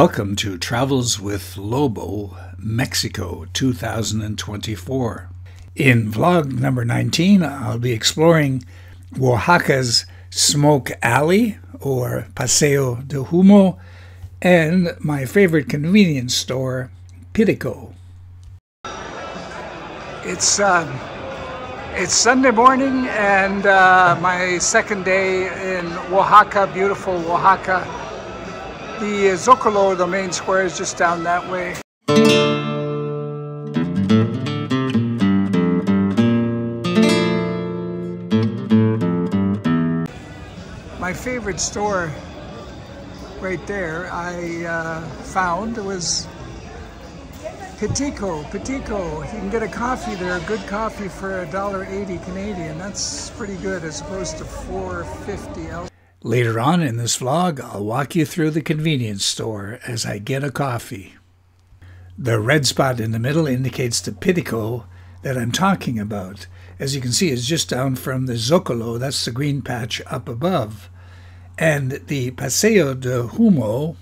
Welcome to Travels with Lobo, Mexico 2024. In vlog number 19, I'll be exploring Oaxaca's Smoke Alley or Paseo de Humo and my favorite convenience store, Pitico. It's uh, it's Sunday morning and uh, my second day in Oaxaca, beautiful Oaxaca. The Zocalo, the main square, is just down that way. My favorite store right there I uh, found was Pitico. Pitico. You can get a coffee there, good coffee for $1.80 Canadian. That's pretty good as opposed to $4.50 else. Later on in this vlog, I'll walk you through the convenience store as I get a coffee. The red spot in the middle indicates the Pitico that I'm talking about. As you can see, it's just down from the Zocalo, that's the green patch up above. And the Paseo de Humo,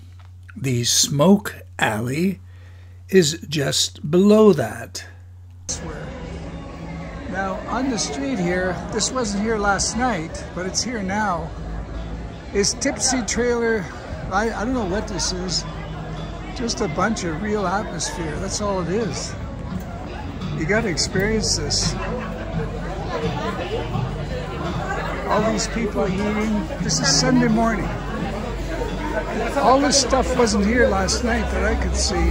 the smoke alley, is just below that. Now, on the street here, this wasn't here last night, but it's here now is Tipsy Trailer. I, I don't know what this is. Just a bunch of real atmosphere. That's all it is. You got to experience this. All these people eating. This is Sunday morning. All this stuff wasn't here last night that I could see.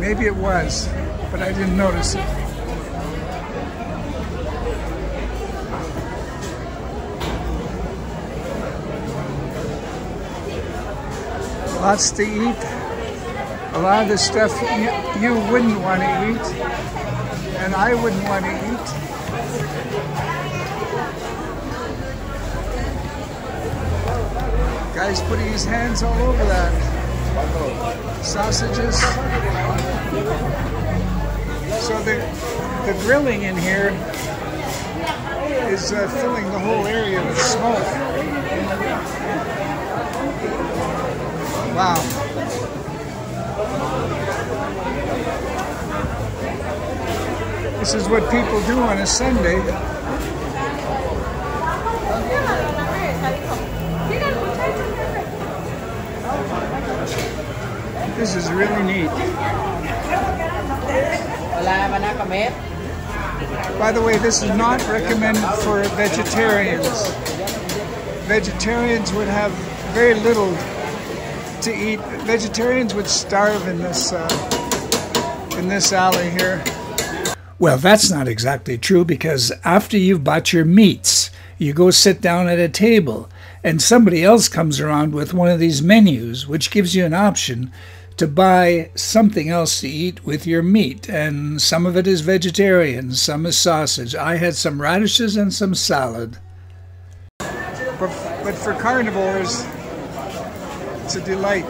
Maybe it was, but I didn't notice it. Lots to eat. A lot of the stuff you, you wouldn't want to eat, and I wouldn't want to eat. Guy's putting his hands all over that. Sausages. So the, the grilling in here is uh, filling the whole area with smoke. Wow. This is what people do on a Sunday. This is really neat. By the way, this is not recommended for vegetarians. Vegetarians would have very little to eat. Vegetarians would starve in this uh, in this alley here. Well, that's not exactly true because after you've bought your meats, you go sit down at a table and somebody else comes around with one of these menus, which gives you an option to buy something else to eat with your meat. And some of it is vegetarian, some is sausage. I had some radishes and some salad. But, but for carnivores, it's a delight.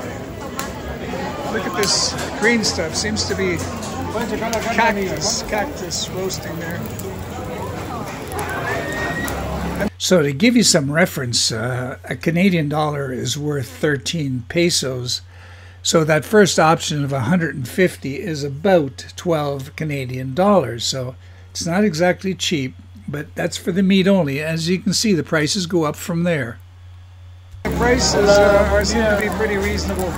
Look at this green stuff. Seems to be cactus, cactus roasting there. So to give you some reference, uh, a Canadian dollar is worth 13 pesos. So that first option of 150 is about 12 Canadian dollars. So it's not exactly cheap, but that's for the meat only. As you can see, the prices go up from there. Prices uh, are, seem to be pretty reasonable.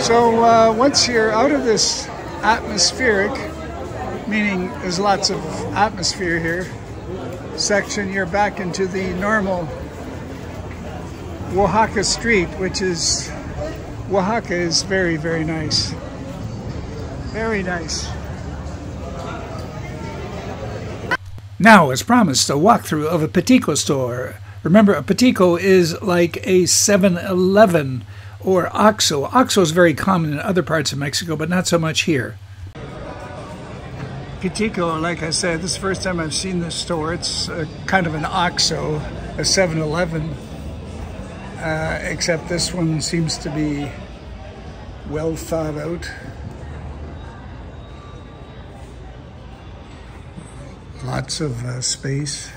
So uh, once you're out of this atmospheric, meaning there's lots of atmosphere here, section, you're back into the normal Oaxaca street, which is, Oaxaca is very, very nice. Very nice. Now, as promised, a walkthrough of a Pitico store. Remember, a Pitico is like a 7 Eleven or Oxxo. Oxxo is very common in other parts of Mexico, but not so much here. Pitico, like I said, this is the first time I've seen this store. It's a, kind of an Oxxo, a 7 Eleven, uh, except this one seems to be well thought out. Lots of uh, space.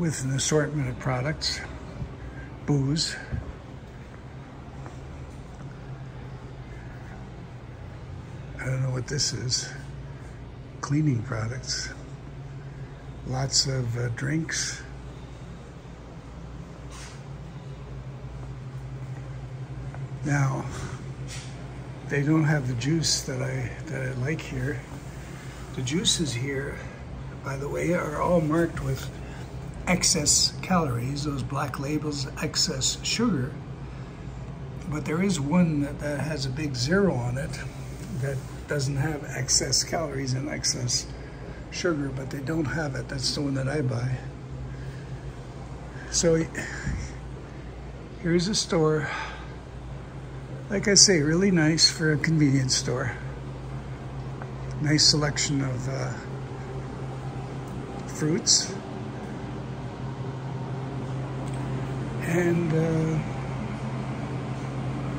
with an assortment of products, booze. I don't know what this is. Cleaning products. Lots of uh, drinks. Now, they don't have the juice that I that I like here. The juices here, by the way, are all marked with excess calories, those black labels, excess sugar. But there is one that, that has a big zero on it that doesn't have excess calories and excess sugar, but they don't have it. That's the one that I buy. So here's a store like I say, really nice for a convenience store. Nice selection of uh, fruits. And uh,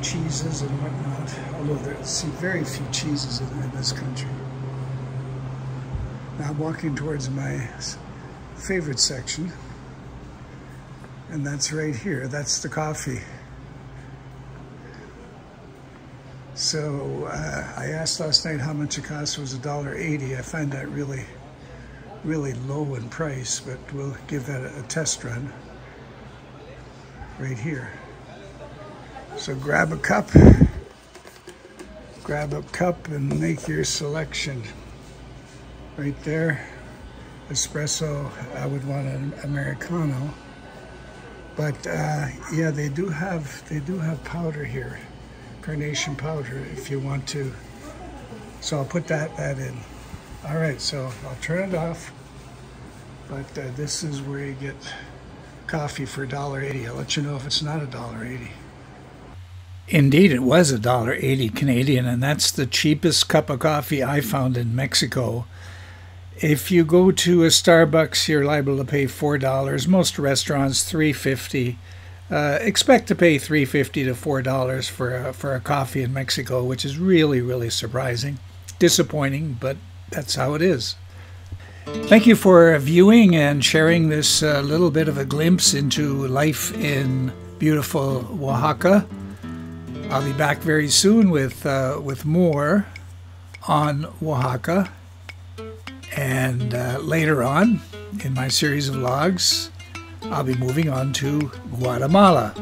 cheeses and whatnot, although there's very few cheeses in, in this country. Now I'm walking towards my favorite section, and that's right here. That's the coffee. So uh, I asked last night how much it cost. It was $1.80. I find that really, really low in price, but we'll give that a, a test run right here. So grab a cup, grab a cup and make your selection. Right there, espresso, I would want an Americano. But uh, yeah, they do have, they do have powder here carnation powder if you want to. So I'll put that, that in. All right, so I'll turn it off. But uh, this is where you get coffee for $1.80. I'll let you know if it's not $1.80. Indeed, it was $1.80 Canadian, and that's the cheapest cup of coffee I found in Mexico. If you go to a Starbucks, you're liable to pay $4. Most restaurants, $3.50. Uh, expect to pay three fifty to four dollars for a, for a coffee in Mexico, which is really really surprising, disappointing, but that's how it is. Thank you for viewing and sharing this uh, little bit of a glimpse into life in beautiful Oaxaca. I'll be back very soon with uh, with more on Oaxaca, and uh, later on in my series of vlogs. I'll be moving on to Guatemala.